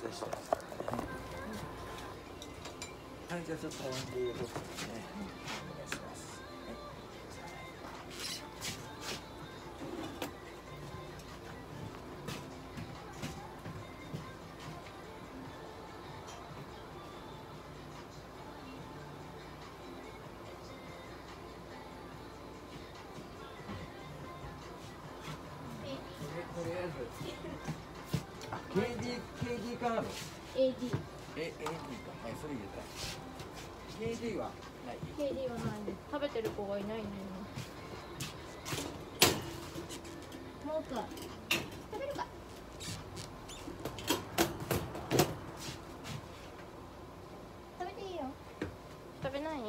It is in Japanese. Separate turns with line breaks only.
撮影します。はい、じゃあちょっと音程をですね。お願いします。とりあえず。KD カード。
AD
え AD か。はいそれ入れた。KD はない。
KD はない食べてる子がいないね。もうか食べるか。食べていいよ。食べない？